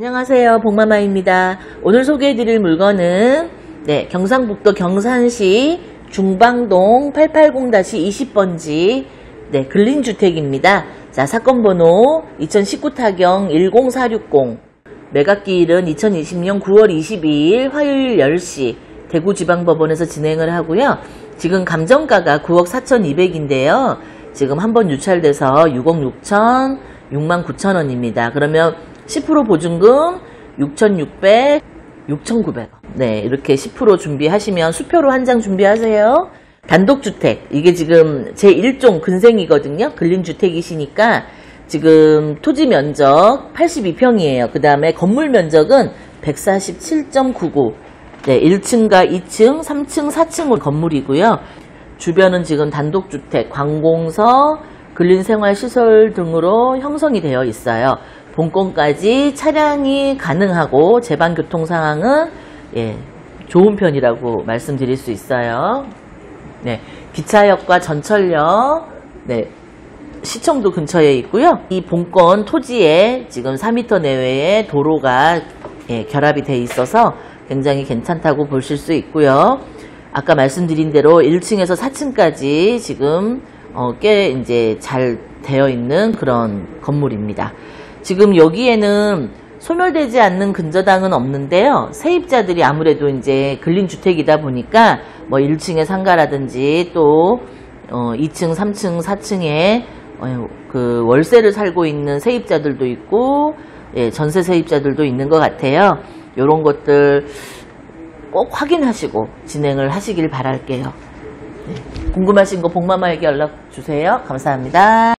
안녕하세요. 복마마입니다. 오늘 소개해드릴 물건은 네, 경상북도 경산시 중방동 880-20번지 네, 근린주택입니다. 자, 사건 번호 2019 타경 10460 매각기일은 2020년 9월 22일 화요일 10시 대구지방법원에서 진행을 하고요. 지금 감정가가 9억 4,200인데요. 지금 한 번 유찰돼서 6억 6천, 6만 9천 원입니다. 그러면 10% 보증금 6,600, 6,900원. 네, 이렇게 10% 준비하시면 수표로 한 장 준비하세요. 단독주택, 이게 지금 제1종 근생이거든요. 근린주택이시니까 지금 토지 면적 82평이에요. 그 다음에 건물 면적은 147.99. 네, 1층과 2층, 3층, 4층 건물이고요. 주변은 지금 단독주택, 관공서, 근린생활시설 등으로 형성이 되어 있어요. 본건까지 차량이 가능하고 제반 교통 상황은 예, 좋은 편이라고 말씀드릴 수 있어요. 네, 기차역과 전철역, 네, 시청도 근처에 있고요. 이 본건 토지에 지금 4m 내외의 도로가 예, 결합이 돼 있어서 굉장히 괜찮다고 보실 수 있고요. 아까 말씀드린 대로 1층에서 4층까지 지금 어, 꽤 이제 잘 되어 있는 그런 건물입니다. 지금 여기에는 소멸되지 않는 근저당은 없는데요. 세입자들이 아무래도 이제 근린 주택이다 보니까 뭐 1층의 상가라든지 또 어, 2층, 3층, 4층에 어, 그 월세를 살고 있는 세입자들도 있고 예, 전세 세입자들도 있는 것 같아요. 이런 것들 꼭 확인하시고 진행을 하시길 바랄게요. 네, 궁금하신 거 복마마에게 연락 주세요. 감사합니다.